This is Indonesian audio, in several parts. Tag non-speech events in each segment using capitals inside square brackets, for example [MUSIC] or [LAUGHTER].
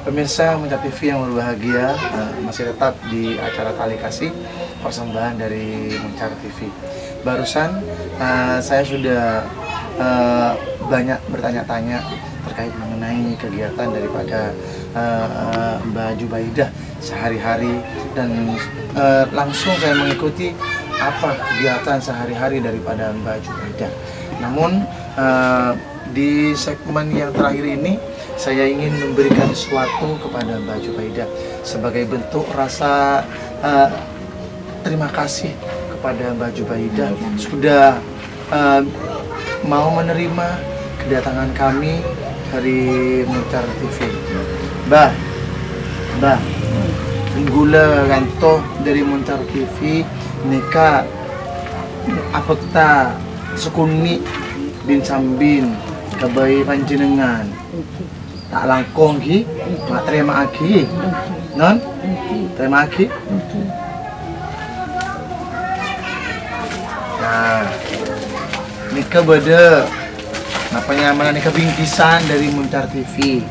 Pemirsa Muncar TV yang berbahagia eh, masih tetap di acara Tali Kasih persembahan dari Muncar TV. Barusan eh, saya sudah eh, banyak bertanya-tanya terkait mengenai kegiatan daripada eh, Mbak Jubaidah sehari-hari dan eh, langsung saya mengikuti apa kegiatan sehari-hari daripada Mbak Jubaidah. Namun eh, di segmen yang terakhir ini saya ingin memberikan sesuatu kepada Mbak Jubaidah sebagai bentuk rasa uh, terima kasih kepada Mbak Jubaidah sudah uh, mau menerima kedatangan kami dari Mutar TV. Mbak, Mbak, gula gantoh dari Muntar TV neka apa kita sekuni bin sambin kebayi panjenengan. Tak langkong ki terima aki. Non? Terima aki? Nah nikah beda. Namanya mana nikah bingkisan dari Muncar TV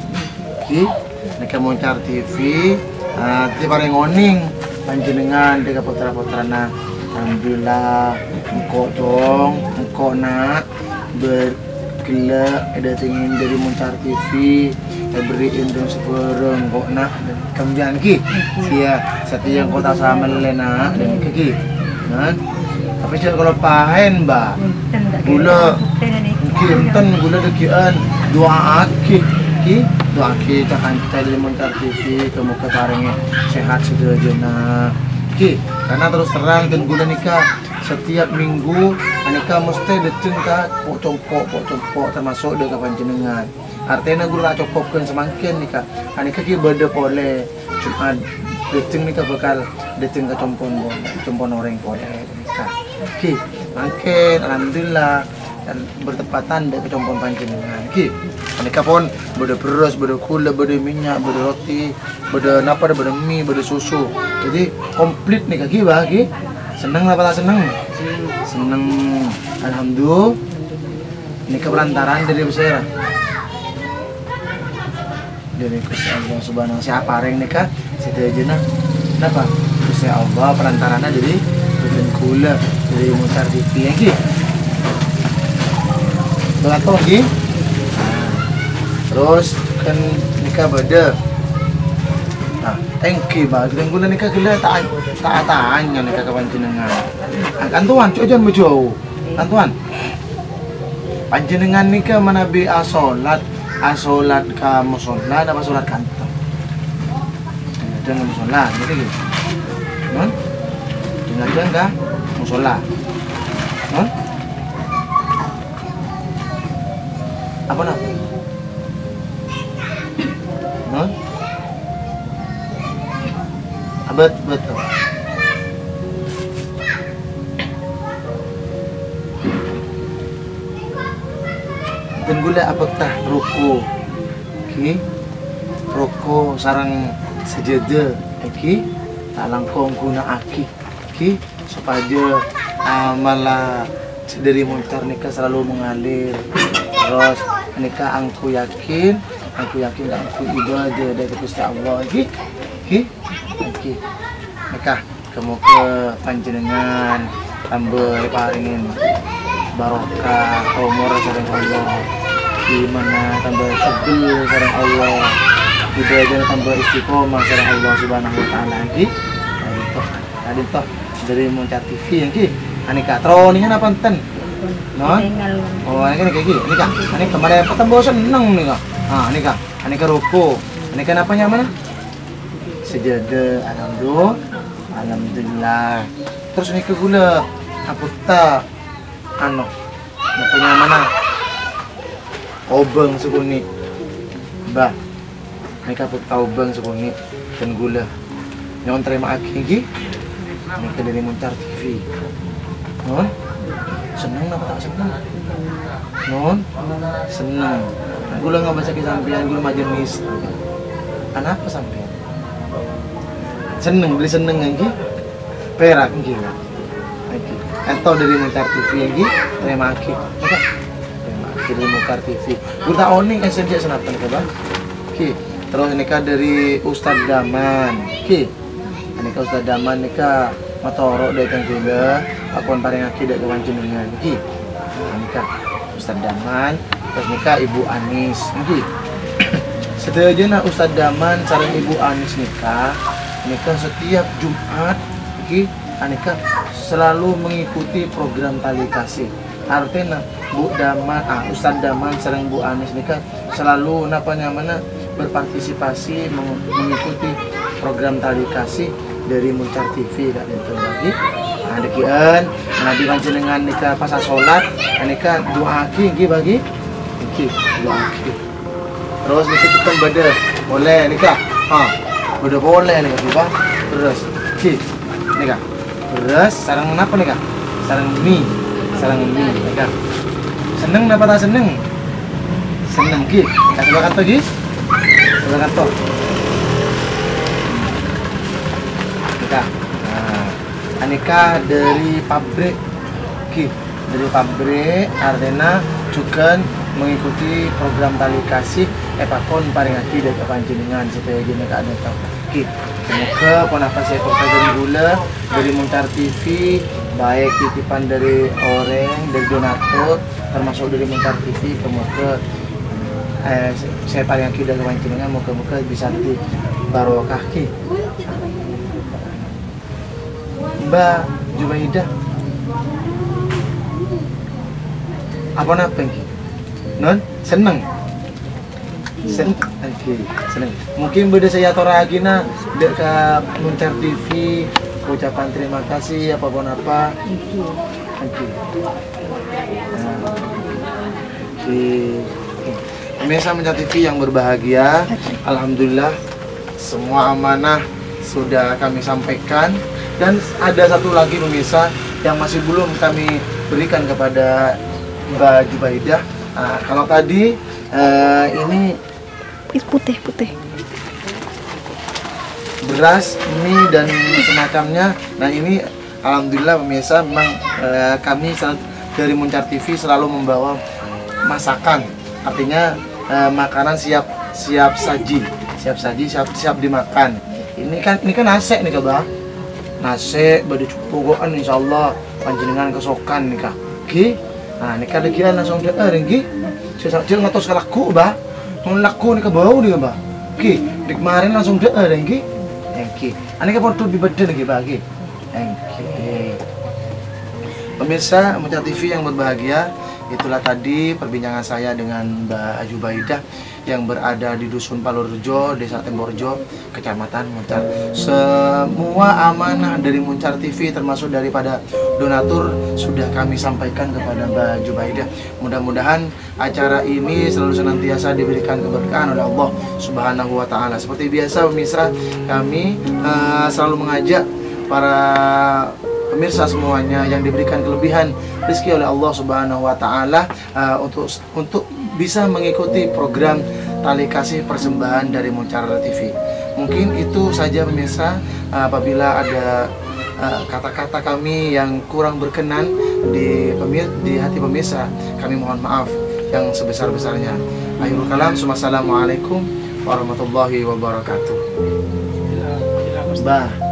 ki? Nikah Muncar TV uh, ti paling ngoning. Panjenengan dengan putra-putra na Alhamdulillah. Engkau dong engkau nak. Bergelak ada tingin dari Muncar TV saya beriin dong sebarang kok nak. Kemudian ki. Sia satu yang kota sama lena dan kiki kan? Tapi cak kalau pahen mbak? Gula. Mungkin ten gula dekian dua aki ki dua aki cakan kita dari Muncar TV kamu ketaringnya sehat sudah jena ki karena terus terang dan gula nikah setiap minggu aneka mesti deceng ka pok compok pok compok termasuk dengan panjenengan artinya gula cokopkan semakin nika aneka ki beda pole cuma deceng nika bakal deceng ke compon compon orang pole nika ki makin alhamdulillah dan bertepatan dengan kecompon panjenengan. Ki aneka pun beda beras beda gula beda minyak beda roti beda napa beda mie beda susu. Jadi komplit nih ki bah ki seneng apa tak seneng? Seneng. Alhamdulillah. Ini kebelantaran dari besar dari Gusti Allah subhanahu siapa ring nikah sida aja nah kenapa? Gusti Allah perantaranya dari Bukan gula dari Mutar TV ya ki Belato lagi terus kan nikah beda Nah, you ba. Gila gula nikah gila tak tak tanya nikah ke panjenengan. Kan tuan, cuy jangan bejauh. Kan tuan. Panjenengan nikah mana bi asolat, asolat ka musola, apa solat kantong. Dan musola, gitu gitu. Non? Dengan jangan ka musola. Non? Abad betul dan gula apakah ruko ki ruko sarang sejadah. Ki tak langkong guna aki. Ki supaya uh, malah dari montar nikah selalu mengalir. Terus nikah angku yakin aku yakin aku ibadah dari Gusti Allah. Ki ki Oke, nikah ke panjenengan tambah paringin barokah umur sareng Allah. Gimana tambah tebel sareng Allah. Ibadah tambah istiqomah sareng Allah subhanahu wa ta'ala. Lagi tadi toh tadi toh dari Muncar TV yang ki anika troningan apa enten non? Oh ini kayak gini ini kan ini kemarin ketemu seneng nih kak ah ini kak ini kan ruko ini kan apa mana sejadah alhamdulillah. Alhamdulillah. Terus ini ke gula. Apa tak anu punya mana? Obeng sekuni bah mereka pun tahu obeng sekuni dan gula. Yang terima aki lagi. Mereka dari Muncar TV non seneng apa tak seneng non seneng gula nggak baca kesampian gula majenis kenapa sampean seneng beli seneng lagi. Perak lagi lagi. Atau dari Mekar TV lagi terima kasih terima kasih dari Mekar TV tak oning SNJ senapan ke bang. Ki terus nikah dari Ustadz Daman. Ki nikah Ustadz Daman nikah matoro dari kan juga. Aku paling aki dari kawan jenengan. Nah, nikah Ustadz Daman terus nikah Ibu Anis. Ki [COUGHS] Sedaya na Ustadz Daman sareng Ibu Anis nikah nikah setiap Jumat ki Anika selalu mengikuti program tali kasih. Artinya Bu Daman ah Ustadz Daman sareng Bu Anis nikah selalu napa nyamana berpartisipasi meng- mengikuti program tali kasih dari Muncar TV kak itu lagi nah dekian nah di panjenengan nikah pas sholat nikah doa ki nggih bagi? Iki doa terus nikah kita beda boleh nikah. Ah beda boleh nikah kita terus. Ki. Nikah terus sarang apa nikah sarang mie. Sarang mie nikah seneng apa tak seneng? Seneng ki. Kasih makan tuh ki. Makan tuh nikah nah, Anika dari pabrik ki. Dari pabrik artinya juga mengikuti program tali kasih epakon paling hati dari panjenengan supaya kak ada tahu ki semoga ponakan saya pertajan gula dari Muntar TV baik titipan dari orang dari donatur termasuk dari Muntar TV semoga eh, saya paling hati dari panjenengan moga-moga bisa di barokah ki Mbak Jubaidah apa napa non seneng seneng. Mungkin beda saya tora lagi na dek ke Muncar TV ucapan terima kasih apa pun apa. Oke oke Pemirsa Muncar TV yang berbahagia Alhamdulillah semua amanah sudah kami sampaikan. Dan ada satu lagi pemirsa yang masih belum kami berikan kepada Mbak Jubaidah. Nah, kalau tadi eh, ini putih putih beras, mie dan semacamnya. Nah ini alhamdulillah pemirsa memang eh, kami dari Muncar TV selalu membawa masakan. Artinya eh, makanan siap siap saji, siap saji, siap siap dimakan. Ini kan ini kan nasi nih kak Nasi bade insya Allah panjenengan kesokan nih kak. Oke. Nah ini kan lagi langsung dia eh ringgi. Saya saja nggak tahu sekali laku bah. Mau laku nih ke bau nih bah. Oke. Di kemarin langsung dia eh ringgi. Oke. Ini kan portu di badan lagi bagi. Oke. Pemirsa Mucat TV yang berbahagia, itulah tadi perbincangan saya dengan Mbak Ajubaidah yang berada di Dusun Palurjo, Desa Temborjo, Kecamatan Muncar. Semua amanah dari Muncar TV termasuk daripada donatur sudah kami sampaikan kepada Mbak Jubaidah. Mudah-mudahan acara ini selalu senantiasa diberikan keberkahan oleh Allah Subhanahu wa taala. Seperti biasa pemirsa, kami eh, selalu mengajak para pemirsa semuanya yang diberikan kelebihan rezeki oleh Allah Subhanahu wa taala uh, untuk untuk bisa mengikuti program tali kasih persembahan dari Muncar TV. Mungkin itu saja pemirsa uh, apabila ada uh, kata-kata kami yang kurang berkenan di pemir di hati pemirsa, kami mohon maaf yang sebesar-besarnya. Akhirul kalam, Assalamualaikum warahmatullahi wabarakatuh. Bah.